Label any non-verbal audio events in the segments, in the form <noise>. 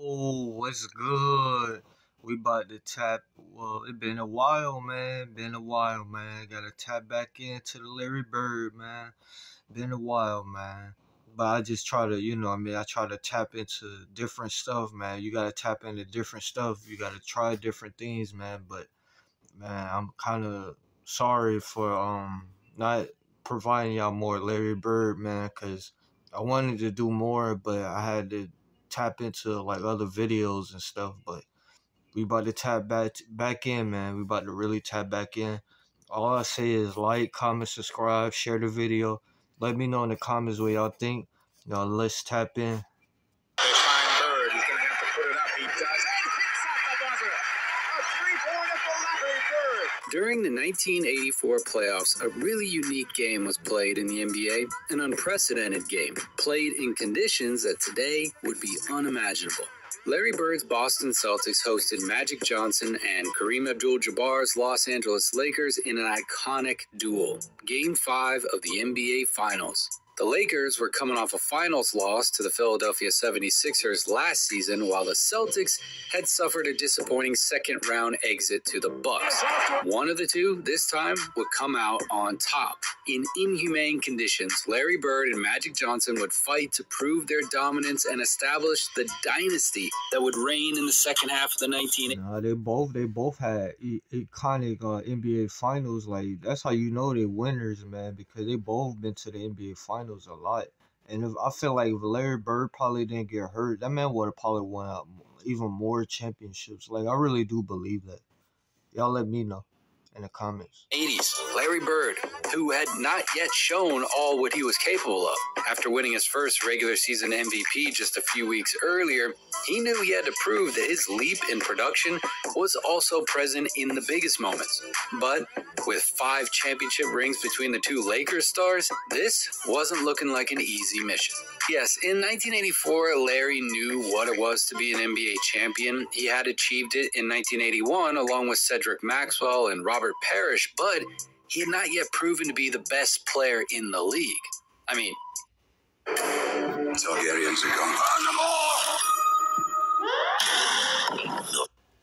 Oh, what's good? We about to tap. Well, it been a while, man. Been a while, man. Gotta tap back into the Larry Bird, man. Been a while, man. But I just try to, you know, I mean, I try to tap into different stuff, man. You gotta tap into different stuff. You gotta try different things, man. But man, I'm kind of sorry for um not providing y'all more Larry Bird, man, because I wanted to do more, but I had to tap into like other videos and stuff, but we about to tap back back in, man. We about to really tap back in. All I say is like, comment, subscribe, share the video. Let me know in the comments what y'all think. Y'all, let's tap in. During the 1984 playoffs, a really unique game was played in the NBA, an unprecedented game, played in conditions that today would be unimaginable. Larry Bird's Boston Celtics hosted Magic Johnson and Kareem Abdul Jabbar's Los Angeles Lakers in an iconic duel, Game 5 of the NBA Finals. The Lakers were coming off a finals loss to the Philadelphia 76ers last season, while the Celtics had suffered a disappointing second round exit to the Bucks. One of the two, this time, would come out on top. In inhumane conditions, Larry Bird and Magic Johnson would fight to prove their dominance and establish the dynasty that would reign in the second half of the 19. Nah, they both they both had iconic uh, NBA finals. Like that's how you know they're winners, man, because they both been to the NBA finals finals a lot. And if I feel like if Larry Bird probably didn't get hurt, that man would have probably won even more championships. Like I really do believe that. Y'all let me know in the comments. 80s, Larry Bird, who had not yet shown all what he was capable of. After winning his first regular season MVP just a few weeks earlier, he knew he had to prove that his leap in production was also present in the biggest moments. But with five championship rings between the two Lakers stars, this wasn't looking like an easy mission. Yes, in 1984, Larry knew what it was to be an NBA champion. He had achieved it in 1981 along with Cedric Maxwell and Robert Parish, but he had not yet proven to be the best player in the league. I mean, Targaryens are gone.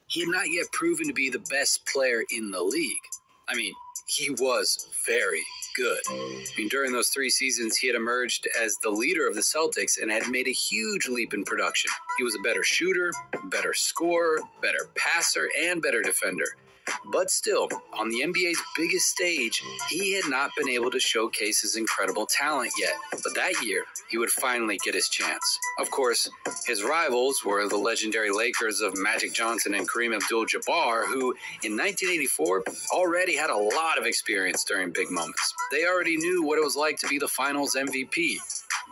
He had not yet proven to be the best player in the league. I mean, he was very good. I mean, during those three seasons, he had emerged as the leader of the Celtics and had made a huge leap in production. He was a better shooter, better scorer, better passer, and better defender. But still, on the NBA's biggest stage, he had not been able to showcase his incredible talent yet. But that year, he would finally get his chance. Of course, his rivals were the legendary Lakers of Magic Johnson and Kareem Abdul Jabbar, who in 1984 already had a lot of experience during big moments. They already knew what it was like to be the finals MVP.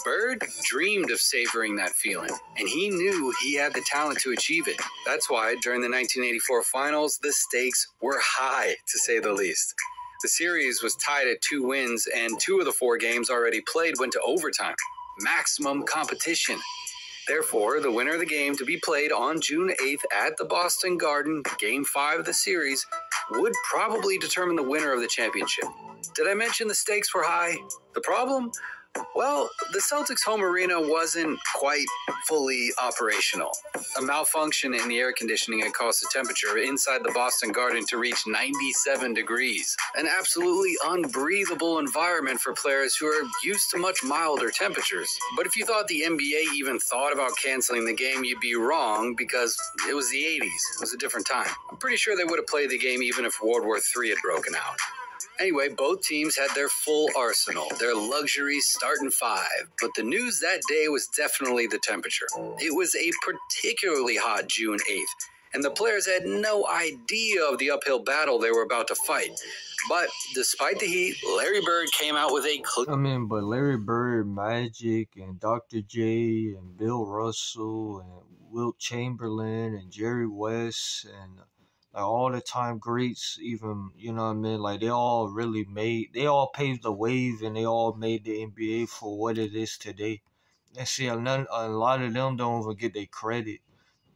Bird dreamed of savoring that feeling, and he knew he had the talent to achieve it. That's why during the 1984 finals, the stakes were high, to say the least. The series was tied at two wins, and two of the four games already played went to overtime. Maximum competition. Therefore, the winner of the game to be played on June 8th at the Boston Garden, game five of the series, would probably determine the winner of the championship. Did I mention the stakes were high? The problem? Well, the Celtics' home arena wasn't quite fully operational. A malfunction in the air conditioning had caused the temperature inside the Boston Garden to reach 97 degrees. An absolutely unbreathable environment for players who are used to much milder temperatures. But if you thought the NBA even thought about canceling the game, you'd be wrong because it was the 80s. It was a different time. I'm pretty sure they would have played the game even if World War III had broken out. Anyway, both teams had their full arsenal, their luxury starting five. But the news that day was definitely the temperature. It was a particularly hot June 8th, and the players had no idea of the uphill battle they were about to fight. But despite the heat, Larry Bird came out with a. Cl- I mean, but Larry Bird, Magic, and Dr. J, and Bill Russell, and Wilt Chamberlain, and Jerry West, and like all the time greats, even you know what I mean. Like they all really made, they all paved the wave, and they all made the NBA for what it is today. And see, a, lot of them don't even get their credit,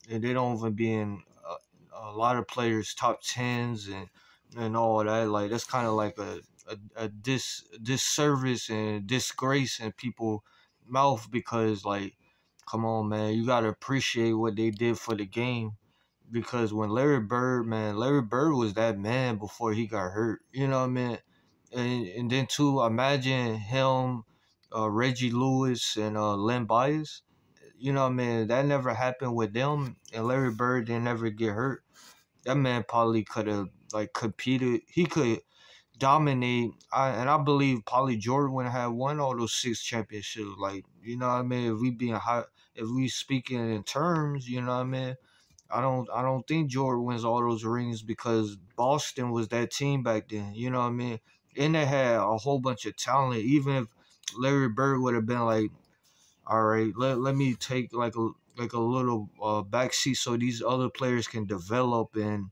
and they don't even be in a, a lot of players' top tens and and all that. Like that's kind of like a a, a dis disservice and disgrace in people mouth because like come on, man, you gotta appreciate what they did for the game. Because when Larry Bird, man, Larry Bird was that man before he got hurt. You know what I mean? And and then too, imagine him, uh, Reggie Lewis and uh, Len Bias. You know what I mean? That never happened with them, and Larry Bird didn't ever get hurt. That man probably could have like competed. He could dominate. I, and I believe Paulie Jordan would have won all those six championships. Like you know what I mean? If we being high, if we speaking in terms, you know what I mean? I don't I don't think Jordan wins all those rings because Boston was that team back then. You know what I mean? And they had a whole bunch of talent. Even if Larry Bird would have been like, all right, let, let me take like a like a little uh, backseat so these other players can develop and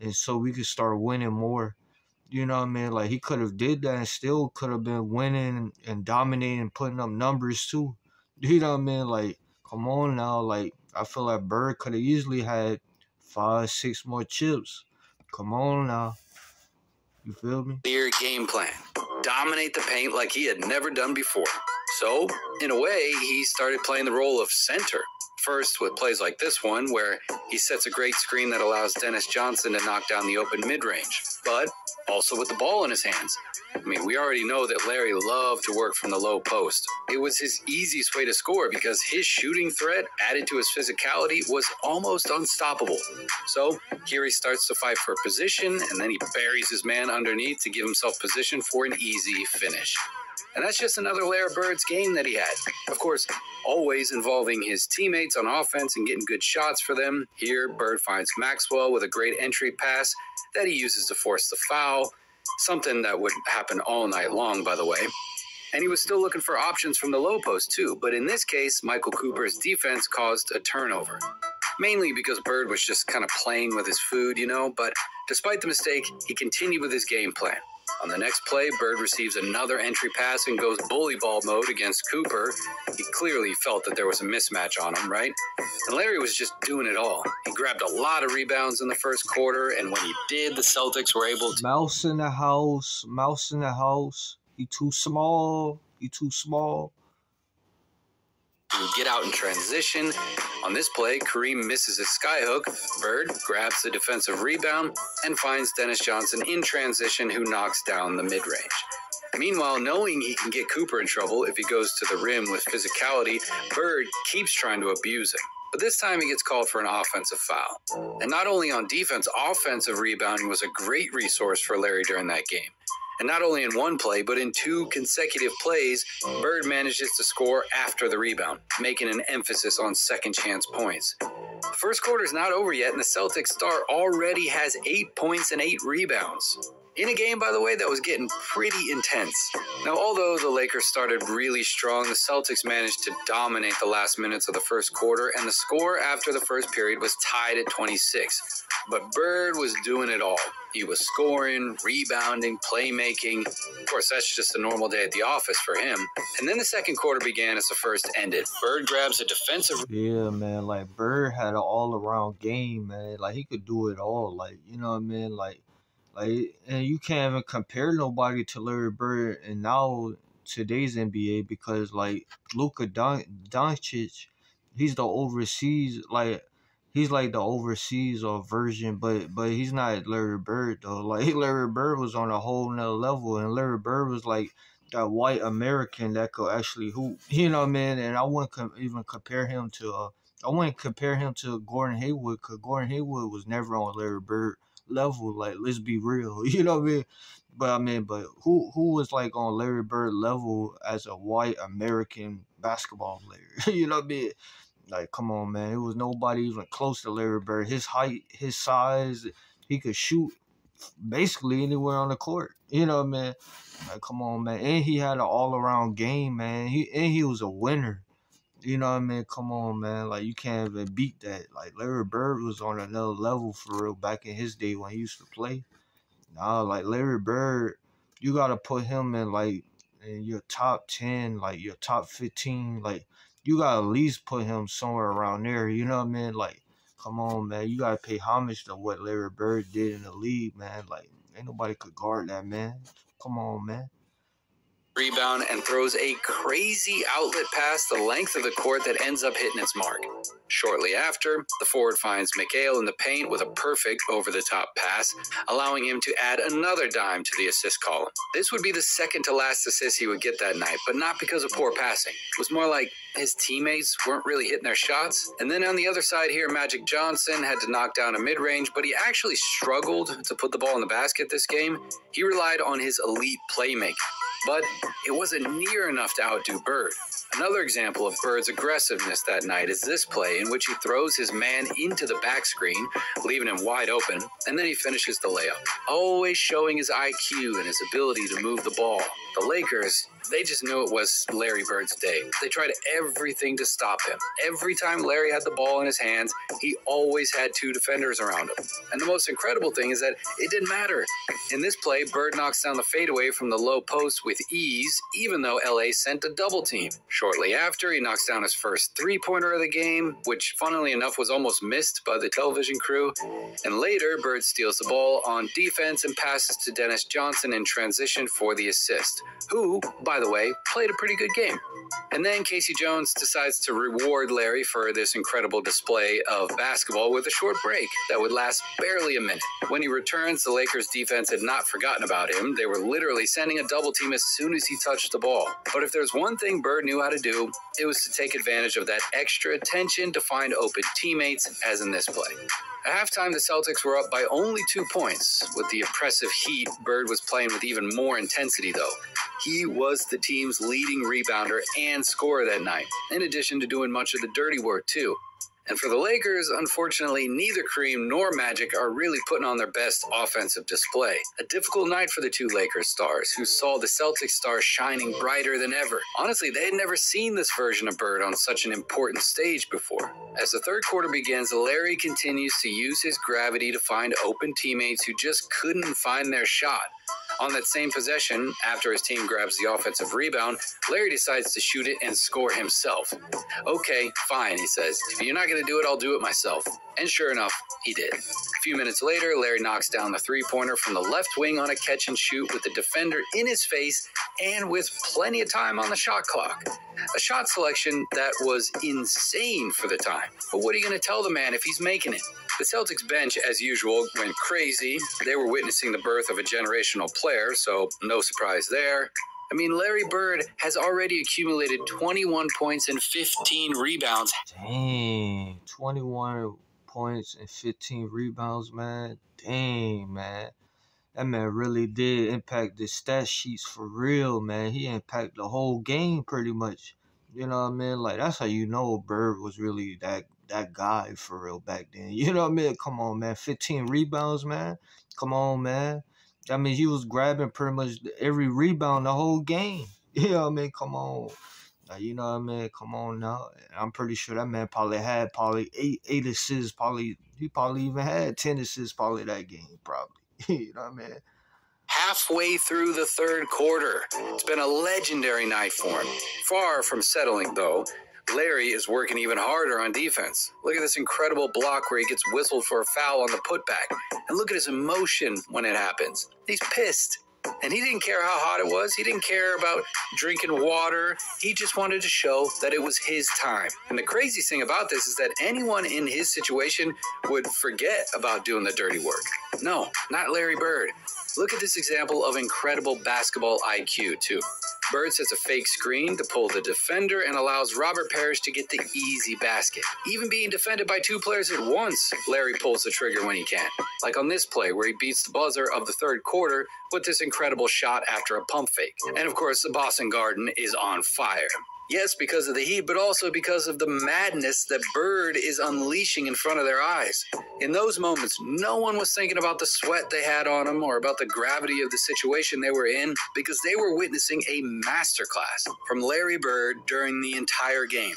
and so we could start winning more. You know what I mean? Like he could have did that and still could have been winning and dominating and putting up numbers too. <laughs> You know what I mean? Like, come on now. Like I feel like Bird could have easily had five, six more chips. Come on now. You feel me? Clear game plan. Dominate the paint like he had never done before. So, in a way, he started playing the role of center. First, with plays like this one, where he sets a great screen that allows Dennis Johnson to knock down the open mid range, but also with the ball in his hands. I mean, we already know that Larry loved to work from the low post. It was his easiest way to score because his shooting threat, added to his physicality, was almost unstoppable. So here he starts to fight for a position, and then he buries his man underneath to give himself position for an easy finish. And that's just another Larry Bird's game that he had. Of course, always involving his teammates on offense and getting good shots for them. Here, Bird finds Maxwell with a great entry pass that he uses to force the foul, something that would happen all night long, by the way. And he was still looking for options from the low post, too. But in this case, Michael Cooper's defense caused a turnover. Mainly because Bird was just kind of playing with his food, you know. But despite the mistake, he continued with his game plan. On the next play, Bird receives another entry pass and goes bully ball mode against Cooper. He clearly felt that there was a mismatch on him, right? And Larry was just doing it all. He grabbed a lot of rebounds in the first quarter, and when he did, the Celtics were able to. Mouse in the house. Mouse in the house. He too small. He too small get out in transition. On this play, Kareem misses his skyhook. Bird grabs the defensive rebound and finds Dennis Johnson in transition, who knocks down the mid range. Meanwhile, knowing he can get Cooper in trouble if he goes to the rim with physicality, Bird keeps trying to abuse him. But this time he gets called for an offensive foul. And not only on defense, offensive rebounding was a great resource for Larry during that game. And not only in one play, but in two consecutive plays, Bird manages to score after the rebound, making an emphasis on second chance points. The first quarter is not over yet, and the Celtics star already has eight points and eight rebounds in a game, by the way, that was getting pretty intense. Now, although the Lakers started really strong, the Celtics managed to dominate the last minutes of the first quarter, and the score after the first period was tied at 26. But Bird was doing it all. He was scoring, rebounding, playmaking. Of course, that's just a normal day at the office for him. And then the second quarter began as the first ended. Bird grabs a defensive. Yeah, man. Like, Bird had an all around game, man. Like, he could do it all. Like, you know what I mean? Like, like, and you can't even compare nobody to Larry Bird and now today's NBA because like Luka Don- Doncic, he's the overseas like he's like the overseas or version, but but he's not Larry Bird though. <laughs> Like Larry Bird was on a whole nother level, and Larry Bird was like that white American that could actually hoop. <laughs> You know what I mean? And I wouldn't com- even compare him to. Uh, I wouldn't compare him to Gordon Hayward because Gordon Hayward was never on Larry Bird level. Like, let's be real. <laughs> You know what I mean? But I mean, but who who was like on Larry Bird level as a white American basketball player? <laughs> you know what I mean? Like, come on, man. It was nobody even close to Larry Bird. His height, his size, he could shoot basically anywhere on the court. You know mean? Like, come on, man. And he had an all around game, man. He and he was a winner. You know what I mean? Come on, man. Like you can't even beat that. Like Larry Bird was on another level for real back in his day when he used to play. Nah, like Larry Bird, you gotta put him in like in your top ten, like your top fifteen. Like you gotta at least put him somewhere around there. You know what I mean? Like, come on, man. You gotta pay homage to what Larry Bird did in the league, man. Like, ain't nobody could guard that man. Come on, man. Rebound and throws a crazy outlet pass the length of the court that ends up hitting its mark. Shortly after, the forward finds McHale in the paint with a perfect over the top pass, allowing him to add another dime to the assist column. This would be the second to last assist he would get that night, but not because of poor passing. It was more like his teammates weren't really hitting their shots. And then on the other side here, Magic Johnson had to knock down a mid range, but he actually struggled to put the ball in the basket this game. He relied on his elite playmaking but it wasn't near enough to outdo Bird. Another example of Bird's aggressiveness that night is this play in which he throws his man into the back screen, leaving him wide open, and then he finishes the layup, always showing his IQ and his ability to move the ball. The Lakers, they just knew it was Larry Bird's day. They tried everything to stop him. Every time Larry had the ball in his hands, he always had two defenders around him. And the most incredible thing is that it didn't matter. In this play, Bird knocks down the fadeaway from the low post with ease, even though LA sent a double team. Shortly after, he knocks down his first three pointer of the game, which, funnily enough, was almost missed by the television crew. And later, Bird steals the ball on defense and passes to Dennis Johnson in transition for the assist, who, by the way, played a pretty good game. And then K.C. Jones decides to reward Larry for this incredible display of basketball with a short break that would last barely a minute. When he returns, the Lakers defense had not forgotten about him. They were literally sending a double team as soon as he touched the ball. But if there's one thing Bird knew how to do, it was to take advantage of that extra attention to find open teammates, as in this play. At halftime, the Celtics were up by only two points. With the oppressive heat, Bird was playing with even more intensity, though. He was the team's leading rebounder and scorer that night, in addition to doing much of the dirty work, too. And for the Lakers, unfortunately, neither Kareem nor Magic are really putting on their best offensive display. A difficult night for the two Lakers stars, who saw the Celtics stars shining brighter than ever. Honestly, they had never seen this version of Bird on such an important stage before. As the third quarter begins, Larry continues to use his gravity to find open teammates who just couldn't find their shot. On that same possession, after his team grabs the offensive rebound, Larry decides to shoot it and score himself. Okay, fine, he says. If you're not going to do it, I'll do it myself. And sure enough, he did. A few minutes later, Larry knocks down the three pointer from the left wing on a catch and shoot with the defender in his face and with plenty of time on the shot clock. A shot selection that was insane for the time. But what are you going to tell the man if he's making it? The Celtics bench, as usual, went crazy. They were witnessing the birth of a generational player, so no surprise there. I mean, Larry Bird has already accumulated 21 points and 15 rebounds. Dang, 21 points and 15 rebounds, man. Dang, man. That man really did impact the stat sheets for real, man. He impacted the whole game pretty much. You know what I mean? Like that's how you know Bird was really that that guy for real back then. <laughs> You know what I mean? Come on, man. 15 rebounds, man. Come on, man. I mean, he was grabbing pretty much every rebound the whole game. <laughs> You know what I mean? Come on. Now, you know what I mean? Come on now. I'm pretty sure that man probably had probably eight eight assists. Probably he probably even had ten assists probably that game. Probably. <laughs> you know what I mean? halfway through the third quarter. It's been a legendary night for him. Far from settling, though, Larry is working even harder on defense. Look at this incredible block where he gets whistled for a foul on the putback. And look at his emotion when it happens. He's pissed. And he didn't care how hot it was. He didn't care about drinking water. He just wanted to show that it was his time. And the crazy thing about this is that anyone in his situation would forget about doing the dirty work. No, not Larry Bird. Look at this example of incredible basketball IQ, too. Bird sets a fake screen to pull the defender and allows Robert Parish to get the easy basket. Even being defended by two players at once, Larry pulls the trigger when he can. Like on this play where he beats the buzzer of the third quarter with this incredible shot after a pump fake. And of course, the Boston Garden is on fire. Yes, because of the heat, but also because of the madness that Bird is unleashing in front of their eyes. In those moments, no one was thinking about the sweat they had on them or about the gravity of the situation they were in because they were witnessing a masterclass from Larry Bird during the entire game.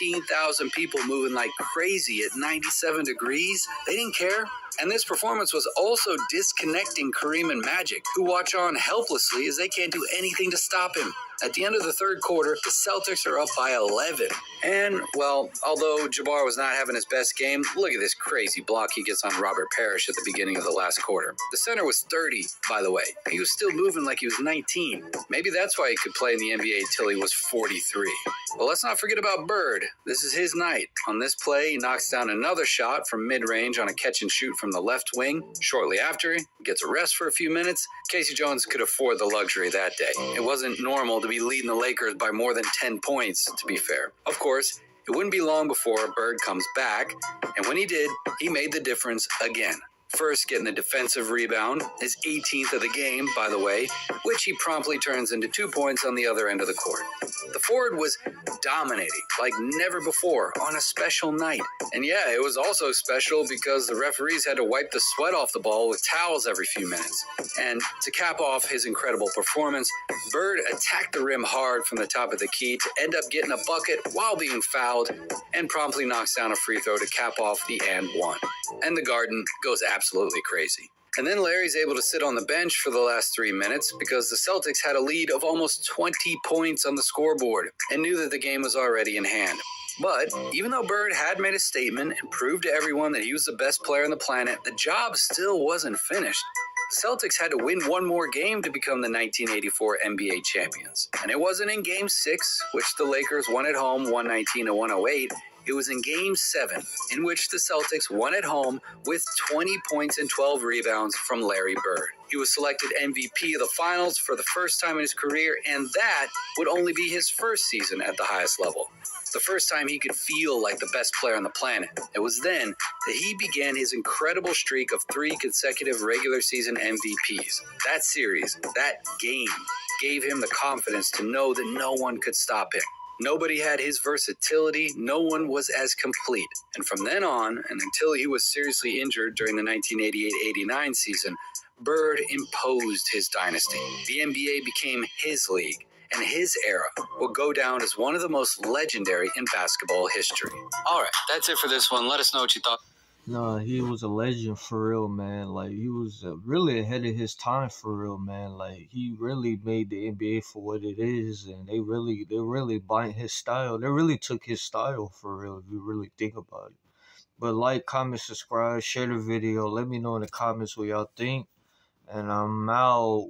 15,000 people moving like crazy at 97 degrees. They didn't care. And this performance was also disconnecting Kareem and Magic, who watch on helplessly as they can't do anything to stop him. At the end of the third quarter, the Celtics are up by 11. And, well, although Jabbar was not having his best game, look at this crazy block he gets on Robert Parish at the beginning of the last quarter. The center was 30, by the way. He was still moving like he was 19. Maybe that's why he could play in the NBA till he was 43. But let's not forget about Bird. This is his night. On this play, he knocks down another shot from mid range on a catch and shoot from the left wing. Shortly after, he gets a rest for a few minutes. K.C. Jones could afford the luxury that day. It wasn't normal to be leading the Lakers by more than 10 points, to be fair. Of course, it wouldn't be long before Bird comes back, and when he did, he made the difference again. First, getting the defensive rebound, his 18th of the game, by the way, which he promptly turns into two points on the other end of the court. The forward was dominating like never before on a special night. And yeah, it was also special because the referees had to wipe the sweat off the ball with towels every few minutes. And to cap off his incredible performance, Bird attacked the rim hard from the top of the key to end up getting a bucket while being fouled and promptly knocks down a free throw to cap off the and one. And the Garden goes absolutely crazy. And then Larry's able to sit on the bench for the last three minutes because the Celtics had a lead of almost 20 points on the scoreboard and knew that the game was already in hand. But even though Bird had made a statement and proved to everyone that he was the best player on the planet, the job still wasn't finished. The Celtics had to win one more game to become the 1984 NBA champions. And it wasn't in game six, which the Lakers won at home 119 to 108. It was in game seven, in which the Celtics won at home with 20 points and 12 rebounds from Larry Bird. He was selected MVP of the finals for the first time in his career, and that would only be his first season at the highest level. The first time he could feel like the best player on the planet. It was then that he began his incredible streak of three consecutive regular season MVPs. That series, that game, gave him the confidence to know that no one could stop him. Nobody had his versatility, no one was as complete. And from then on, and until he was seriously injured during the 1988 89 season, Bird imposed his dynasty. The NBA became his league, and his era will go down as one of the most legendary in basketball history. All right, that's it for this one. Let us know what you thought. No, he was a legend for real, man. Like he was really ahead of his time for real, man. Like he really made the NBA for what it is, and they really, they really bought his style. They really took his style for real. If you really think about it. But like, comment, subscribe, share the video. Let me know in the comments what y'all think, and I'm out.